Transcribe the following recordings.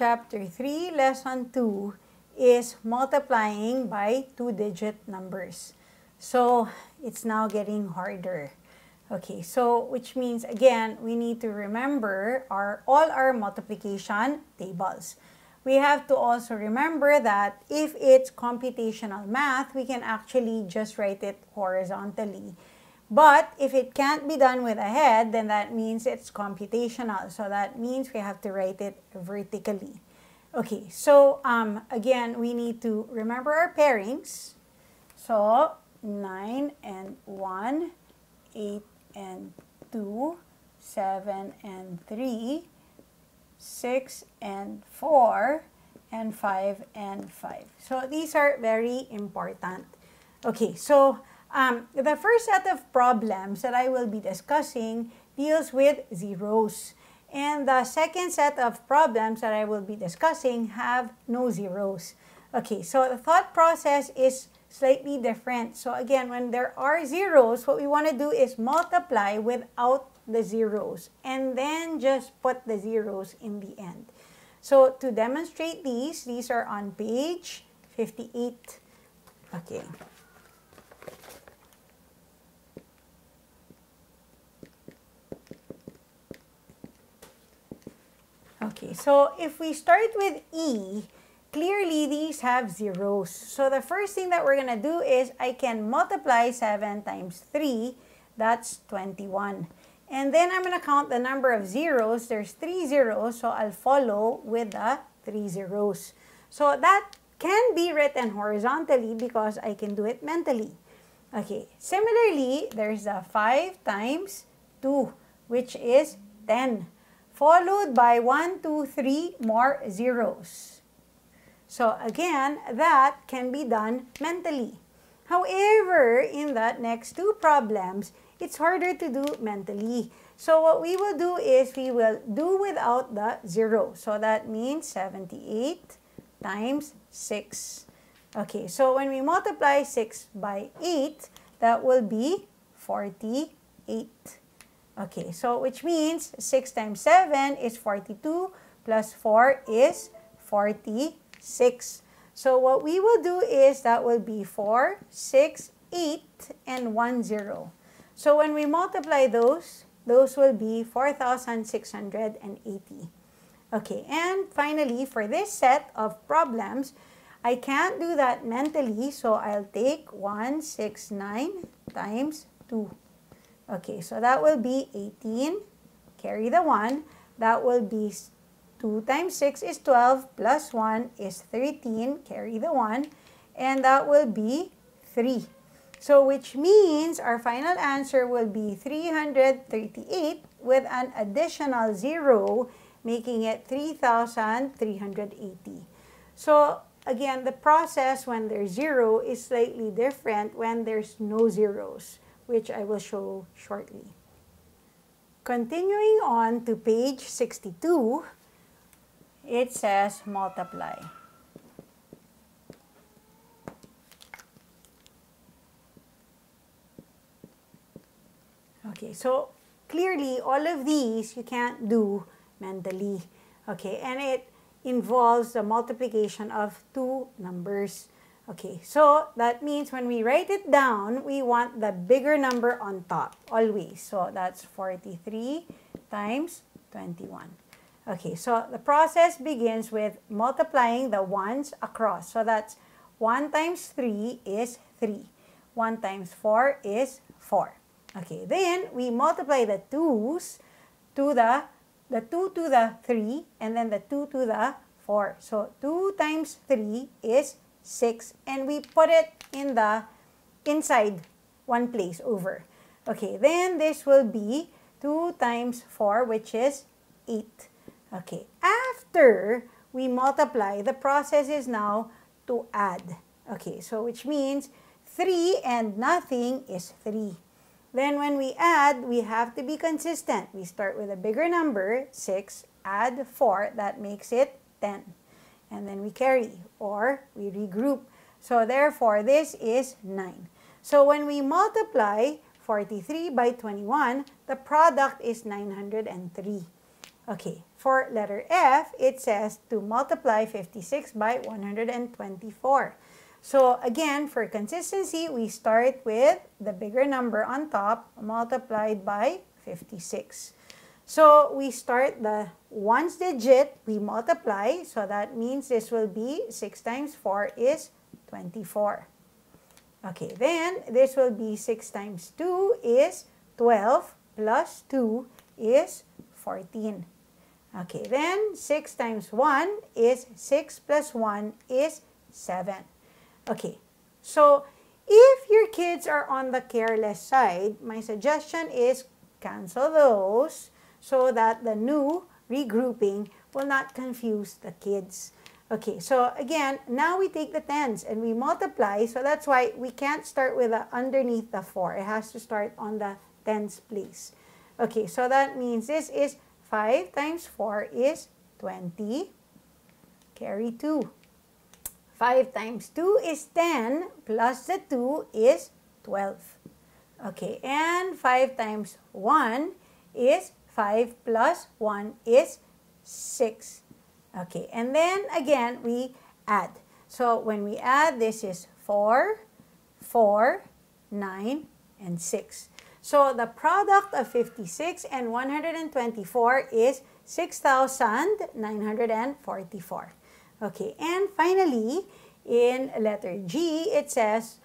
chapter 3, lesson 2 is multiplying by two-digit numbers. So it's now getting harder. Okay, so which means again, we need to remember our all our multiplication tables. We have to also remember that if it's computational math, we can actually just write it horizontally. But if it can't be done with a head, then that means it's computational. So that means we have to write it vertically. Okay, so um, again, we need to remember our pairings. So 9 and 1, 8 and 2, 7 and 3, 6 and 4, and 5 and 5. So these are very important. Okay, so um, the first set of problems that I will be discussing deals with zeros. And the second set of problems that I will be discussing have no zeros. Okay, so the thought process is slightly different. So again, when there are zeros, what we want to do is multiply without the zeros and then just put the zeros in the end. So to demonstrate these, these are on page 58. Okay. Okay, so if we start with E, clearly these have zeros. So the first thing that we're going to do is I can multiply 7 times 3, that's 21. And then I'm going to count the number of zeros. There's 3 zeros, so I'll follow with the 3 zeros. So that can be written horizontally because I can do it mentally. Okay, similarly, there's the 5 times 2, which is 10 followed by 1, 2, 3 more zeros. So again, that can be done mentally. However, in that next two problems, it's harder to do mentally. So what we will do is we will do without the zero. So that means 78 times 6. Okay, so when we multiply 6 by 8, that will be 48. Okay, so which means 6 times 7 is 42 plus 4 is 46. So what we will do is that will be 4, 6, 8, and 1 0. So when we multiply those, those will be 4,680. Okay, and finally, for this set of problems, I can't do that mentally, so I'll take 169 times 2. Okay, so that will be 18. Carry the 1. That will be 2 times 6 is 12 plus 1 is 13. Carry the 1. And that will be 3. So which means our final answer will be 338 with an additional 0 making it 3,380. So again, the process when there's 0 is slightly different when there's no zeros which I will show shortly. Continuing on to page 62, it says multiply. Okay, so clearly all of these you can't do mentally. Okay, and it involves the multiplication of two numbers. Okay, so that means when we write it down, we want the bigger number on top, always. So that's 43 times 21. Okay, so the process begins with multiplying the ones across. So that's 1 times 3 is 3. 1 times 4 is 4. Okay, then we multiply the 2's to the, the 2 to the 3 and then the 2 to the 4. So 2 times 3 is 6 and we put it in the inside one place over. Okay, then this will be 2 times 4 which is 8. Okay, after we multiply, the process is now to add. Okay, so which means 3 and nothing is 3. Then when we add, we have to be consistent. We start with a bigger number, 6, add 4, that makes it 10 and then we carry or we regroup. So therefore, this is 9. So when we multiply 43 by 21, the product is 903. Okay, for letter F, it says to multiply 56 by 124. So again, for consistency, we start with the bigger number on top multiplied by 56. So we start the ones digit, we multiply, so that means this will be 6 times 4 is 24. Okay, then this will be 6 times 2 is 12 plus 2 is 14. Okay, then 6 times 1 is 6 plus 1 is 7. Okay, so if your kids are on the careless side, my suggestion is cancel those so that the new regrouping will not confuse the kids. Okay, so again, now we take the tens and we multiply. So that's why we can't start with underneath the 4. It has to start on the tens place. Okay, so that means this is 5 times 4 is 20. Carry 2. 5 times 2 is 10 plus the 2 is 12. Okay, and 5 times 1 is 5 plus 1 is 6. Okay, and then again we add. So when we add, this is 4, 4, 9, and 6. So the product of 56 and 124 is 6,944. Okay, and finally, in letter G, it says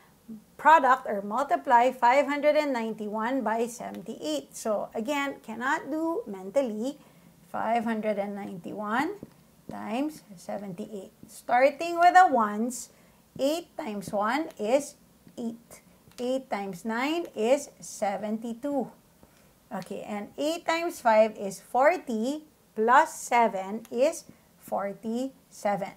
product or multiply 591 by 78. So again, cannot do mentally 591 times 78. Starting with the ones, 8 times 1 is 8. 8 times 9 is 72. Okay, and 8 times 5 is 40 plus 7 is 47.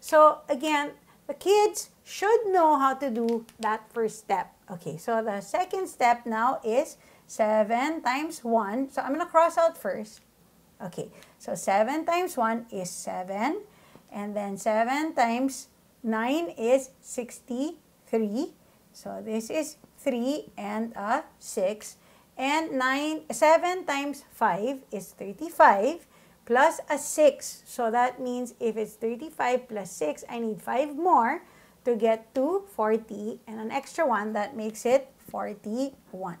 So again, the kids should know how to do that first step. Okay, so the second step now is 7 times 1. So I'm going to cross out first. Okay, so 7 times 1 is 7. And then 7 times 9 is 63. So this is 3 and a 6. And 9, 7 times 5 is 35 plus a 6. So that means if it's 35 plus 6, I need 5 more to get to 40. And an extra 1, that makes it 41.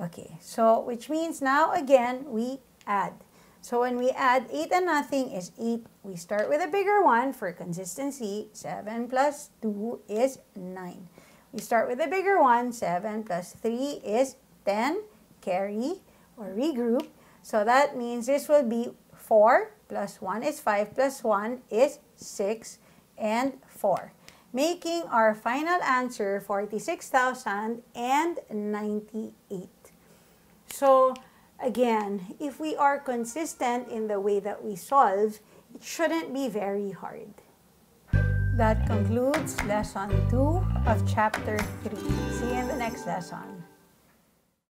Okay, so which means now again, we add. So when we add 8 and nothing is 8. We start with a bigger one for consistency. 7 plus 2 is 9. We start with a bigger one. 7 plus 3 is 10. Carry or regroup. So that means this will be 4 plus 1 is 5 plus 1 is 6 and 4. Making our final answer 46,098. So again, if we are consistent in the way that we solve, it shouldn't be very hard. That concludes lesson 2 of chapter 3. See you in the next lesson.